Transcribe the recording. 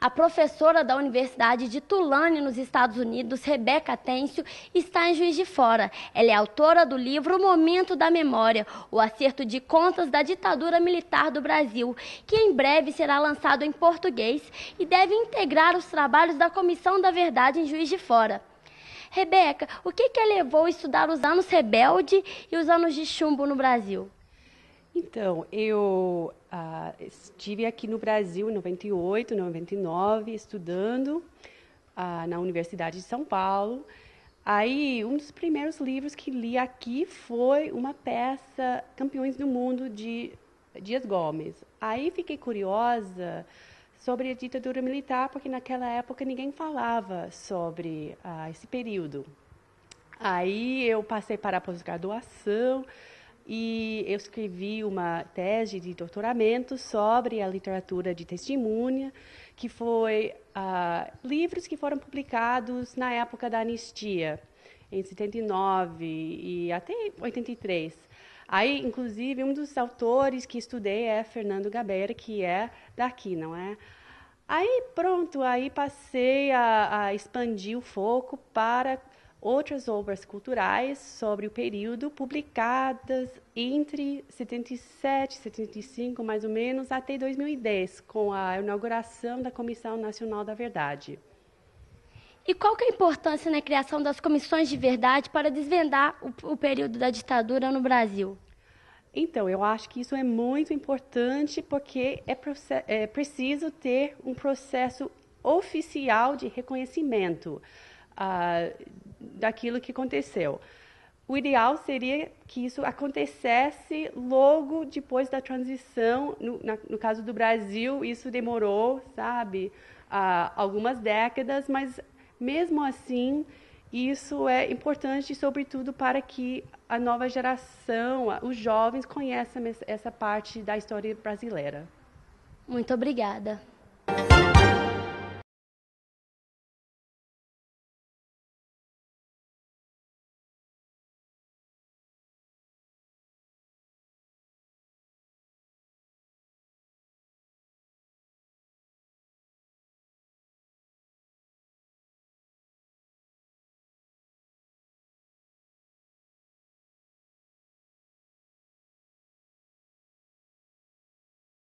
A professora da Universidade de Tulane, nos Estados Unidos, Rebeca Têncio, está em Juiz de Fora. Ela é autora do livro Momento da Memória, o acerto de contas da ditadura militar do Brasil, que em breve será lançado em português e deve integrar os trabalhos da Comissão da Verdade em Juiz de Fora. Rebeca, o que, que levou a estudar os anos rebelde e os anos de chumbo no Brasil? Então, eu ah, estive aqui no Brasil em 98, 99, estudando ah, na Universidade de São Paulo. Aí, um dos primeiros livros que li aqui foi uma peça Campeões do Mundo de Dias Gomes. Aí fiquei curiosa sobre a ditadura militar, porque naquela época ninguém falava sobre ah, esse período. Aí eu passei para a pós-graduação e eu escrevi uma tese de doutoramento sobre a literatura de testemunha, que foi uh, livros que foram publicados na época da anistia, em 79 e até 83. Aí, inclusive, um dos autores que estudei é Fernando Gabeira, que é daqui, não é? Aí, pronto, aí passei a, a expandir o foco para outras obras culturais sobre o período publicadas entre 77 e 75, mais ou menos, até 2010, com a inauguração da Comissão Nacional da Verdade. E qual que é a importância na criação das comissões de verdade para desvendar o, o período da ditadura no Brasil? Então, eu acho que isso é muito importante porque é, é preciso ter um processo oficial de reconhecimento daquilo que aconteceu. O ideal seria que isso acontecesse logo depois da transição. No, na, no caso do Brasil, isso demorou, sabe, algumas décadas, mas mesmo assim, isso é importante, sobretudo para que a nova geração, os jovens, conheçam essa parte da história brasileira. Muito obrigada.